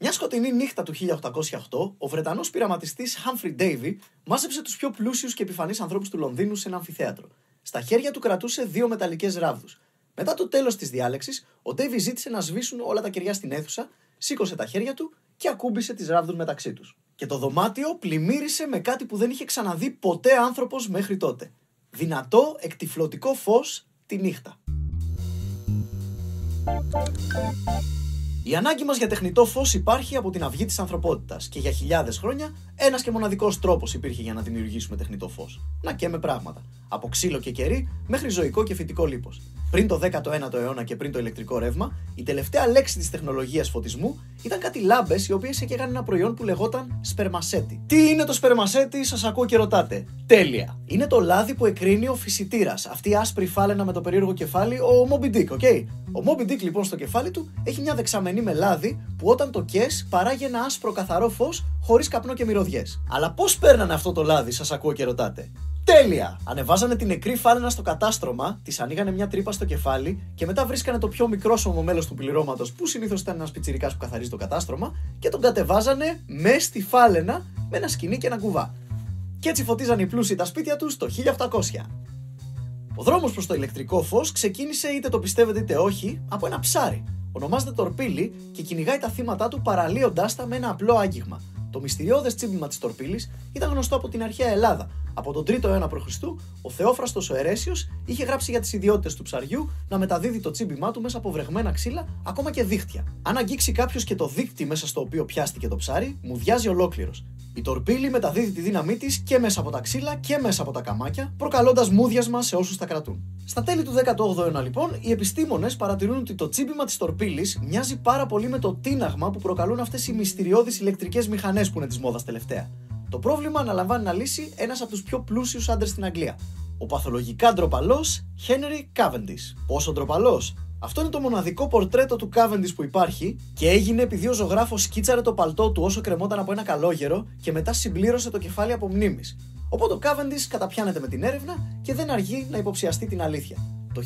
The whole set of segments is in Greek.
Μια σκοτεινή νύχτα του 1808, ο Βρετανός πειραματιστής Humphrey Davy μάζεψε τους πιο πλούσιους και επιφανείς ανθρώπους του Λονδίνου σε ένα αμφιθέατρο. Στα χέρια του κρατούσε δύο μεταλλικές ράβδους. Μετά το τέλος της διάλεξης, ο Davy ζήτησε να σβήσουν όλα τα κεριά στην αίθουσα, σήκωσε τα χέρια του και ακούμπησε τις ράβδους μεταξύ τους. Και το δωμάτιο πλημμύρισε με κάτι που δεν είχε ξαναδεί ποτέ άνθρωπος μέχρι τότε. Δυνατό εκτιφλωτικό φως τη νύχτα. Η ανάγκη μας για τεχνητό φως υπάρχει από την αυγή της ανθρωπότητας και για χιλιάδες χρόνια ένας και μοναδικός τρόπος υπήρχε για να δημιουργήσουμε τεχνητό φως. Να καίμε πράγματα. Από ξύλο και κερί μέχρι ζωικό και φυτικό λίπος. Πριν το 19ο αιώνα και πριν το ηλεκτρικό ρεύμα, η τελευταία λέξη της τεχνολογίας φωτισμού ήταν κάτι λάμπες οι οποίες έκαιγαν ένα προϊόν που λεγόταν σπερμασέτη. Τι είναι το σπερμασέτη, σας ακούω και ρωτάτε. Τέλεια. Είναι το λάδι που εκκρίνει ο φυσητήρας. Αυτή η άσπρη φάλαινα με το περίεργο κεφάλι, ο Moby Dick, OK; Okay? Ο Moby Dick λοιπόν στο κεφάλι του έχει μια δεξαμενή με λάδι που όταν το κες παράγει ένα άσπρο καθαρό φως χωρίς καπνό και μυρωδιές. Αλλά πώς παίρνανε αυτό το λάδι, σας ακούω και ρωτάτε; Τέλεια! Ανεβάζανε την νεκρή φάλαινα στο κατάστρωμα, τη ανοίγανε μια τρύπα στο κεφάλι και μετά βρίσκανε το πιο μικρόσωμο μέλος του πληρώματος που συνήθως ήταν ένας πιτσυρικά που καθαρίζει το κατάστρωμα και τον κατεβάζανε με στη φάλαινα με ένα σκηνή και ένα κουβά. Και έτσι φωτίζαν οι πλούσιοι τα σπίτια τους το 1800. Ο δρόμος προς το ηλεκτρικό φως ξεκίνησε είτε το πιστεύετε είτε όχι από ένα ψάρι. Ονομάζεται Τορπίλι και κυνηγάει τα θύματα του παραλύοντά τα με ένα απλό άγγιγμα. Το μυστηριώδες τσίμπημα της Τορπίλης ήταν γνωστό από την αρχαία Ελλάδα, από τον 3ο αιώνα π.Χ., ο Θεόφραστος ο Ερέσιο είχε γράψει για τις ιδιότητες του ψαριού να μεταδίδει το τσίμπημά του μέσα από βρεγμένα ξύλα, ακόμα και δίχτυα. Αν αγγίξει κάποιος και το δίκτυ μέσα στο οποίο πιάστηκε το ψάρι, μου διάζει ολόκληρος. Η τορπίλη μεταδίδει τη δύναμή της και μέσα από τα ξύλα και μέσα από τα καμάκια, προκαλώντας μούδιασμα σε όσους τα κρατούν. Στα τέλη του 18ου αιώνα, λοιπόν, οι επιστήμονες παρατηρούν ότι το τσίμπημα της τορπίλης μοιάζει πάρα πολύ με το τίναγμα που προκαλούν αυτές οι μυστηριώδεις ηλεκτρικές μηχανές που είναι της μόδας τελευταία. Το πρόβλημα αναλαμβάνει να λύσει ένας από τους πιο πλούσιους άντρες στην Αγγλία. Ο παθολογικά ντροπαλός Henry Cavendish. Πόσο ντροπαλός, αυτό είναι το μοναδικό πορτρέτο του Cavendish που υπάρχει και έγινε επειδή ο ζωγράφος σκίτσαρε το παλτό του όσο κρεμόταν από ένα καλόγερο και μετά συμπλήρωσε το κεφάλι από μνήμης. Οπότε ο Cavendish καταπιάνεται με την έρευνα και δεν αργεί να υποψιαστεί την αλήθεια. Το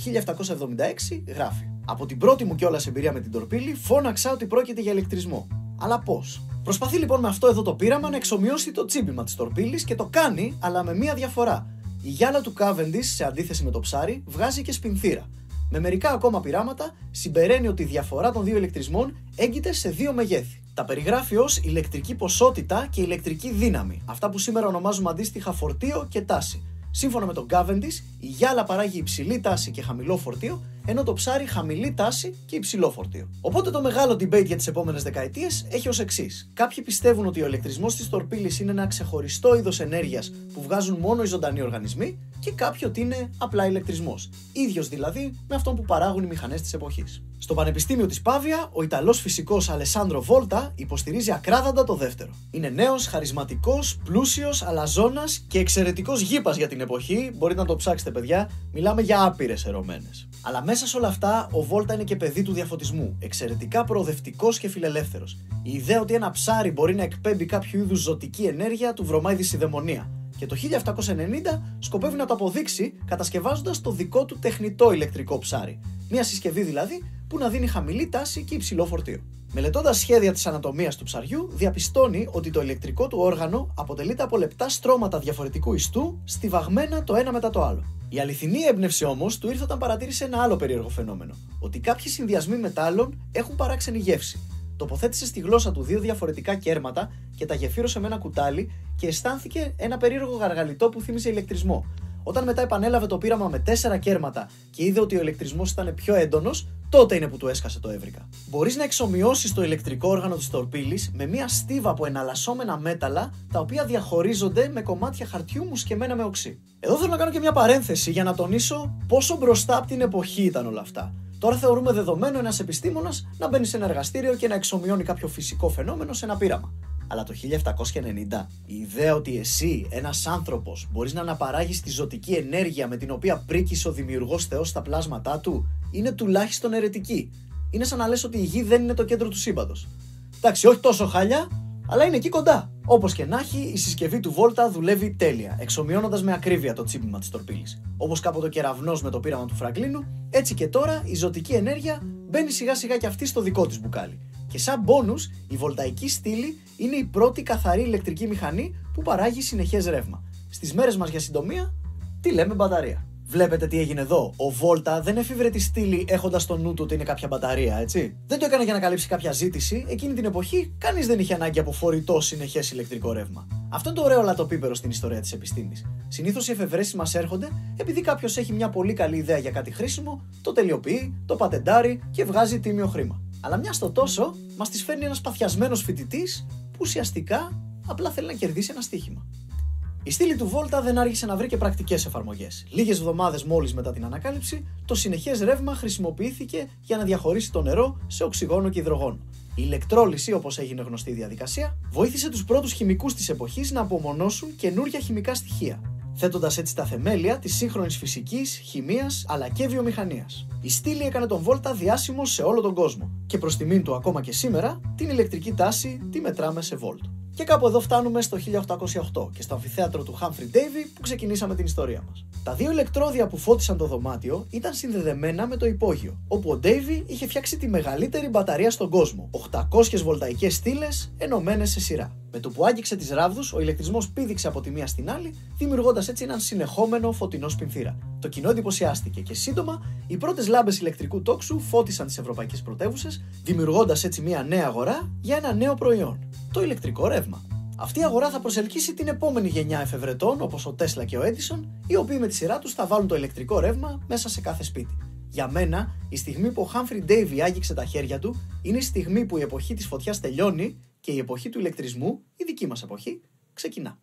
1776 γράφει: Από την πρώτη μου κιόλας εμπειρία με την τορπίλη, φώναξα ότι πρόκειται για ηλεκτρισμό. Αλλά πώς; Προσπαθεί λοιπόν με αυτό εδώ το πείραμα να εξομοιώσει το τσίπημα της τορπίλης και το κάνει, αλλά με μία διαφορά. Η γυάλα του Cavendish, σε αντίθεση με το ψάρι, βγάζει και σπινθήρα. Με μερικά ακόμα πειράματα, συμπεραίνει ότι η διαφορά των δύο ηλεκτρισμών έγκυται σε δύο μεγέθη. Τα περιγράφει ως ηλεκτρική ποσότητα και ηλεκτρική δύναμη, αυτά που σήμερα ονομάζουμε αντίστοιχα φορτίο και τάση. Σύμφωνα με τον Cavendish, η γυάλα παράγει υψηλή τάση και χαμηλό φορτίο, ενώ το ψάρι χαμηλή τάση και υψηλό φορτίο. Οπότε το μεγάλο debate για τις επόμενες δεκαετίες έχει ως εξής. Κάποιοι πιστεύουν ότι ο ηλεκτρισμός της τορπίλης είναι ένα ξεχωριστό είδος ενέργειας που βγάζουν μόνο οι ζωντανοί οργανισμοί, και κάποιοι ότι είναι απλά ηλεκτρισμός. ίδιος δηλαδή με αυτόν που παράγουν οι μηχανές της εποχής. Στο Πανεπιστήμιο της Πάβια, ο Ιταλός φυσικός Αλεσάνδρο Βόλτα υποστηρίζει ακράδαντα το δεύτερο. Είναι νέος, χαρισματικός, πλούσιος, αλαζόνας και εξαιρετικός γήπας για την εποχή. Μπορείτε να το ψάξετε, παιδιά. Μιλάμε για άπειρες ερωμένες. Αλλά μέσα σε όλα αυτά, ο Βόλτα είναι και παιδί του διαφωτισμού. Εξαιρετικά προοδευτικός και φιλελεύθερος. Η ιδέα ότι ένα ψάρι μπορεί να εκπέμπει κάποιο είδους ζωτική ενέργεια του βρωμάει δυσιδαιμονία και το 1790 σκοπεύει να το αποδείξει κατασκευάζοντας το δικό του τεχνητό ηλεκτρικό ψάρι. Μια συσκευή δηλαδή που να δίνει χαμηλή τάση και υψηλό φορτίο. Μελετώντας σχέδια της ανατομίας του ψαριού, διαπιστώνει ότι το ηλεκτρικό του όργανο αποτελείται από λεπτά στρώματα διαφορετικού ιστού, στιβαγμένα το ένα μετά το άλλο. Η αληθινή έμπνευση όμως του ήρθε όταν παρατήρησε ένα άλλο περίεργο φαινόμενο: ότι κάποιοι συνδυασμοί μετάλλων έχουν παράξενη γεύση τοποθέτησε στη γλώσσα του δύο διαφορετικά κέρματα και τα γεφύρωσε με ένα κουτάλι και αισθάνθηκε ένα περίεργο γαργαλιτό που θύμιζε ηλεκτρισμό. Όταν μετά επανέλαβε το πείραμα με τέσσερα κέρματα και είδε ότι ο ηλεκτρισμός ήταν πιο έντονος, τότε είναι που του έσκασε το έβρικα. Μπορείς να εξομοιώσεις το ηλεκτρικό όργανο της τορπίλης με μία στίβα από εναλλασσόμενα μέταλλα τα οποία διαχωρίζονται με κομμάτια χαρτιού μουσκεμένα με οξύ. Εδώ θέλω να κάνω και μια παρένθεση για να τονίσω πόσο μπροστά από την εποχή ήταν όλα αυτά. Τώρα θεωρούμε δεδομένο ένας επιστήμονας να μπαίνει σε ένα εργαστήριο και να εξομοιώνει κάποιο φυσικό φαινόμενο σε ένα πείραμα. Αλλά το 1790 η ιδέα ότι εσύ, ένας άνθρωπος, μπορείς να αναπαράγεις τη ζωτική ενέργεια με την οποία πρίκησε ο δημιουργός Θεός στα πλάσματά του, είναι τουλάχιστον αιρετική. Είναι σαν να λες ότι η γη δεν είναι το κέντρο του σύμπαντος. Εντάξει, όχι τόσο χάλια, αλλά είναι εκεί κοντά. Όπως και να έχει, η συσκευή του Βόλτα δουλεύει τέλεια, εξομοιώνοντας με ακρίβεια το τσίπημα της τορπίλης. Όπως κάποτε ο κεραυνός με το πείραμα του Φραγκλίνου, έτσι και τώρα η ζωτική ενέργεια μπαίνει σιγά σιγά και αυτή στο δικό της μπουκάλι. Και σαν μπόνου, η βολταϊκή στήλη είναι η πρώτη καθαρή ηλεκτρική μηχανή που παράγει συνεχές ρεύμα. Στις μέρες μας για συντομία, τι λέμε μπαταρία. Βλέπετε τι έγινε εδώ. Ο Βόλτα δεν εφήβρε τη στήλη έχοντας στο νου του ότι είναι κάποια μπαταρία, έτσι. Δεν το έκανε για να καλύψει κάποια ζήτηση. Εκείνη την εποχή, κανείς δεν είχε ανάγκη από φορητό συνεχές ηλεκτρικό ρεύμα. Αυτό είναι το ωραίο λατοπίπερο στην ιστορία της επιστήμης. Συνήθως οι εφευρέσεις μας έρχονται επειδή κάποιος έχει μια πολύ καλή ιδέα για κάτι χρήσιμο, το τελειοποιεί, το πατεντάρει και βγάζει τίμιο χρήμα. Αλλά μια στο τόσο, μας τις φέρνει ένας παθιασμένος φοιτητής που ουσιαστικά απλά θέλει να κερδίσει ένα στοίχημα. Η στήλη του Volta δεν άργησε να βρει και πρακτικές εφαρμογές. Λίγες εβδομάδες μόλις μετά την ανακάλυψη, το συνεχές ρεύμα χρησιμοποιήθηκε για να διαχωρίσει το νερό σε οξυγόνο και υδρογόνο. Η ηλεκτρόλυση, όπως έγινε γνωστή η διαδικασία, βοήθησε τους πρώτους χημικούς της εποχής να απομονώσουν καινούργια χημικά στοιχεία, θέτοντας έτσι τα θεμέλια της σύγχρονης φυσικής, χημίας αλλά και βιομηχανίας. Η στήλη έκανε τον Βόλτα διάσημο σε όλο τον κόσμο και προς τιμήν του ακόμα και σήμερα την ηλεκτρική τάση τη μετράμε σε βόλτ. Και κάπου εδώ φτάνουμε στο 1808 και στο αμφιθέατρο του Humphrey Davy που ξεκινήσαμε την ιστορία μας. Τα δύο ηλεκτρόδια που φώτισαν το δωμάτιο ήταν συνδεδεμένα με το υπόγειο, όπου ο Davy είχε φτιάξει τη μεγαλύτερη μπαταρία στον κόσμο, 800 βολταϊκές στήλες ενωμένες σε σειρά. Με το που άγγιξε τις ράβδους, ο ηλεκτρισμός πήδηξε από τη μία στην άλλη, δημιουργώντας έτσι έναν συνεχόμενο φωτεινό σπινθήρα. Το κοινό εντυπωσιάστηκε και σύντομα οι πρώτες λάμπες ηλεκτρικού τόξου φώτισαν τις ευρωπαϊκές πρωτεύουσες, δημιουργώντας έτσι μια νέα αγορά για ένα νέο προϊόν, το ηλεκτρικό ρεύμα. Αυτή η αγορά θα προσελκύσει την επόμενη γενιά εφευρετών όπως ο Τέσλα και ο Έντισον, οι οποίοι με τη σειρά τους θα βάλουν το ηλεκτρικό ρεύμα μέσα σε κάθε σπίτι. Για μένα, η στιγμή που ο Humphrey Davy άγγιξε τα χέρια του είναι η στιγμή που η εποχή της φωτιάς τελειώνει και η εποχή του ηλεκτρισμού, η δική μας εποχή, ξεκινά.